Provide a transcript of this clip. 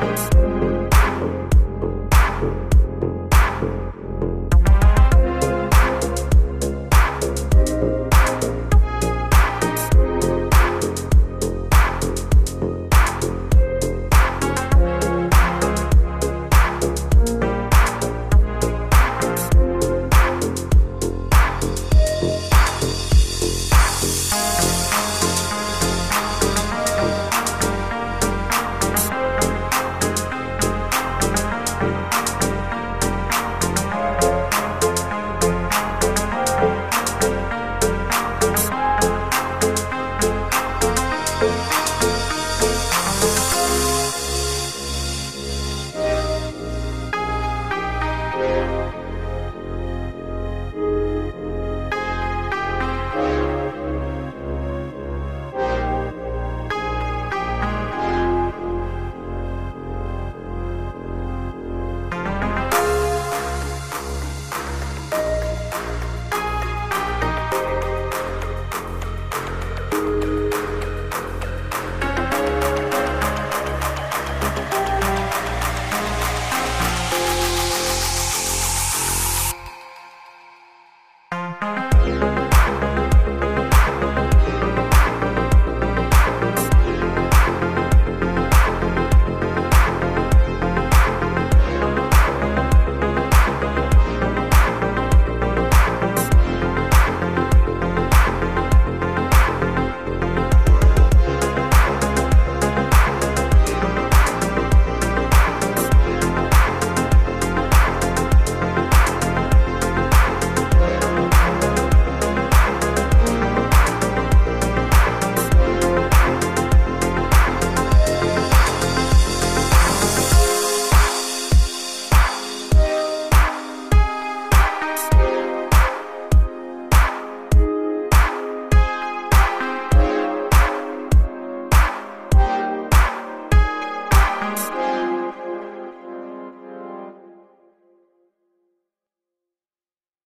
Bye.